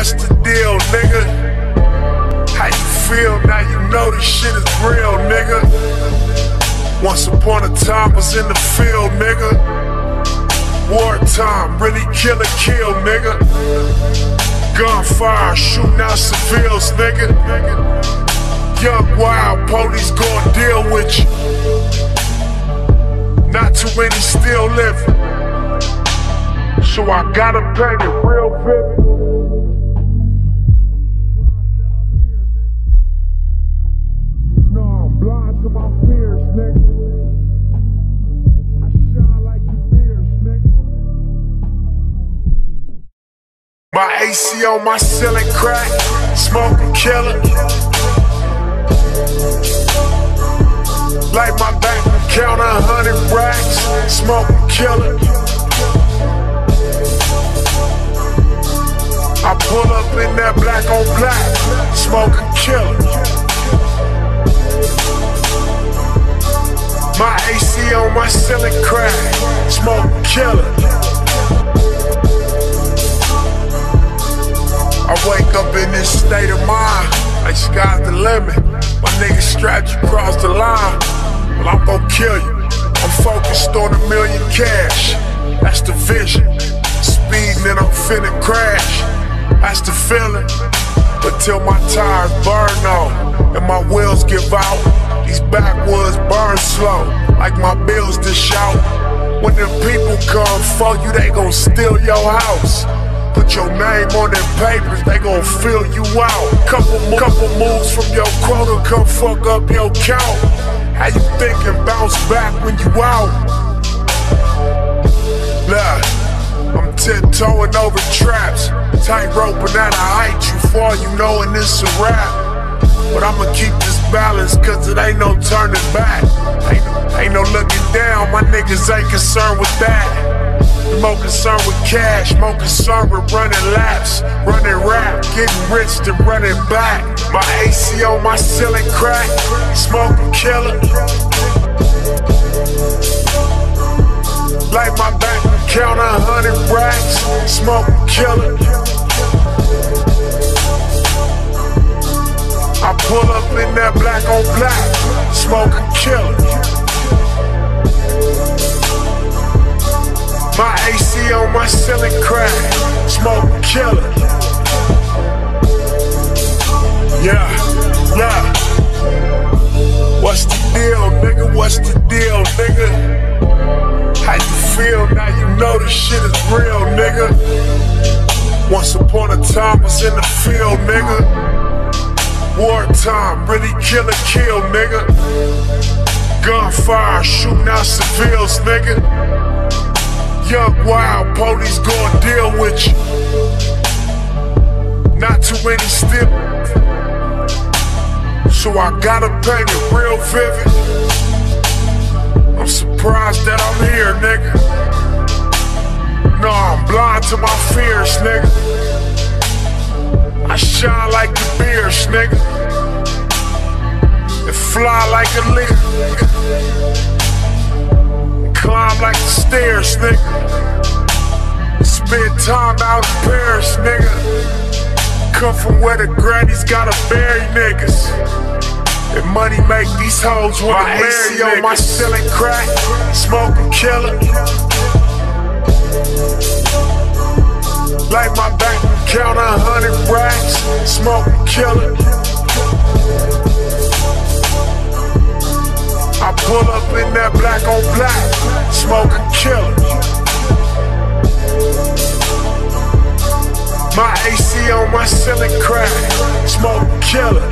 what's the deal, nigga? How you feel now you know this shit is real, nigga? Once upon a time was in the field, nigga. Wartime, really kill or kill, nigga. Gunfire, shooting out civilians, nigga. Young wild, police gon' deal with you. Not too many still living. So I gotta paint it real vivid. My AC on my ceiling crack, smoking killer. Like my bank account a hundred racks, smoking killer. I pull up in that black on black, smoking killer. My AC on my ceiling crack, smoking killer. I wake up in this state of mind, like sky's the limit. My niggas strapped you across the line, well I'm gon' kill you. I'm focused on a million cash, that's the vision. Speeding and I'm finna crash, that's the feeling. Until my tires burn out and my wheels give out. These backwoods burn slow, like my bills to shout. When the people come for you, they gon' steal your house. Put your name on them papers, they gon' fill you out. Couple, mo- couple moves from your quota, come fuck up your count. How you thinking bounce back when you out? Look, I'm tiptoeing over traps, tight roping at a height you fall, you know, and it's a wrap. But I'ma keep this balance, cause it ain't no turning back. Ain't, ain't no looking down, my niggas ain't concerned with that. More concerned with cash, more concerned with running laps, running rap, getting rich to running back. My AC on my ceiling crack, smoking killer. Like my bank account a hundred racks, smoking killer. AC on my ceiling crack, Smoke killer. Yeah, yeah. What's the deal, nigga? What's the deal, nigga? How you feel now you know this shit is real, nigga? Once upon a time I was in the field, nigga. Wartime, really kill or kill, nigga. Gunfire, shooting out civilians, nigga. Young wild, police gon' deal with you. Not too many still. So I gotta paint it real vivid. I'm surprised that I'm here, nigga. No, I'm blind to my fears, nigga. I shine like the beers, nigga. And fly like a leaf. Like the stairs, nigga. Spend time out in Paris, nigga. Come from where the grannies gotta bury niggas. And money make these hoes wanna my marry AC on my ceiling crack, smoking killer. Like my bank account a hundred racks, smoking killer. My AC on my ceiling crack, smoke killer.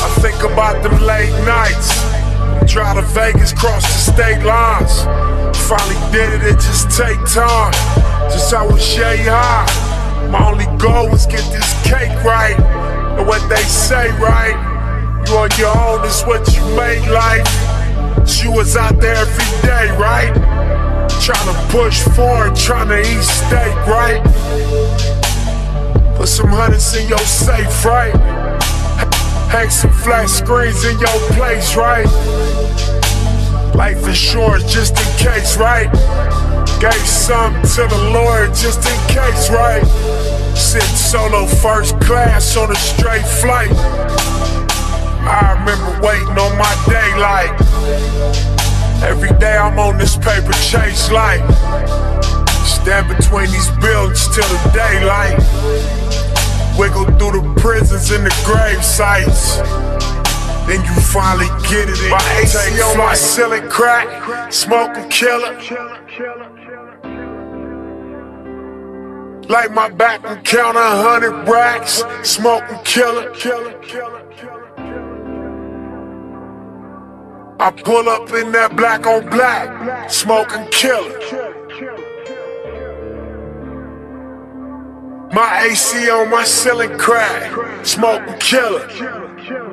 I think about them late nights. Drive to Vegas, cross the state lines. Finally did it, it just take time. Just I was yay high. My only goal was get this cake right. And what they say, right? You on your own is what you made life. She was out there every day, right? Trying to push forward, trying to eat steak, right? Put some hundreds in your safe, right? Hang some flat screens in your place, right? Life insurance just in case, right? Gave some to the Lord just in case, right? Sitting solo first class on a straight flight. I remember waiting on my daylight. Every day I'm on this paper chase like Stand between these buildings till the daylight. Wiggle through the prisons and the grave sites. Then you finally get it in. My AC on my ceiling crack, smoke a killer. Like my back and count a hundred racks, smoking killer. I pull up in that black on black, smoking killer. My AC on my ceiling crack, smoking killer.